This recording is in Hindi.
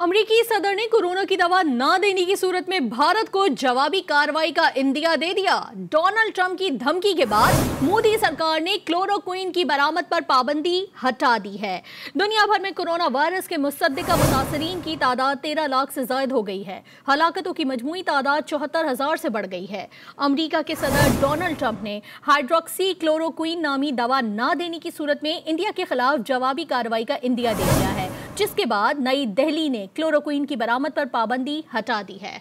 अमरीकी सदर ने कोरोना की दवा न देने की सूरत में भारत को जवाबी कार्रवाई का इंदिया दे दिया। डोनाल्ड ट्रंप की धमकी के बाद मोदी सरकार ने क्लोरोक्विन की बरामद पर पाबंदी हटा दी है। दुनिया भर में कोरोना वायरस के मुसद्दिका मुतासरीन की तादाद तेरह लाख से ज़्यादा हो गई है। हलाकतों की मजमू तादाद चौहत्तर हज़ार से बढ़ गई है। अमरीका के सदर डोनाल्ड ट्रंप ने हाइड्रोक्सी क्लोरोक्विन नामी दवा न देने की सूरत में इंडिया के खिलाफ जवाबी कार्रवाई का इंदिया दे दिया है। जिसके बाद नई दिल्ली ने क्लोरोक्वीन की बरामद पर पाबंदी हटा दी है।